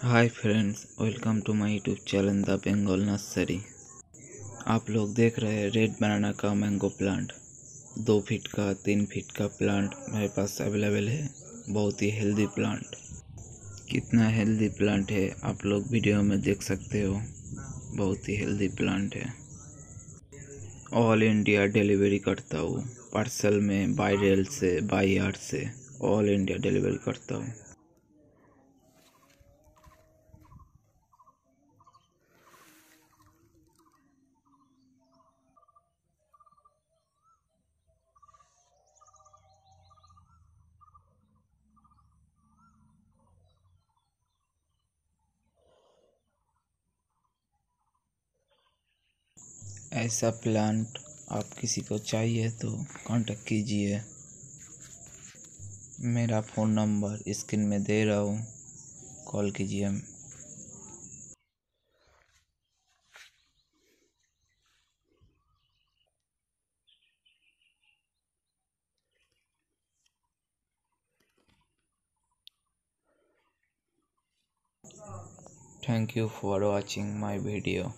Hi friends welcome to my YouTube channel the Bengal nursery आप लोग देख रहे हैं रेड बनाना का मैंगो प्लांट दो फीट का, तीन फीट का प्लांट मेरे पास अवेलेबल है. बहुत ही हेल्दी प्लांट कितना हेल्दी प्लांट है, आप लोग वीडियो में देख सकते हो. बहुत ही हेल्दी प्लांट है. ऑल इंडिया डिलीवरी करता हूँ. पार्सल में बाई रेल से बाई एयर से ऑल इंडिया डिलीवरी करता हूँ. ऐसा प्लांट आप किसी को चाहिए तो कांटेक्ट कीजिए। मेरा फ़ोन नंबर स्क्रीन में दे रहा हूँ। कॉल कीजिए Thank you for watching my video.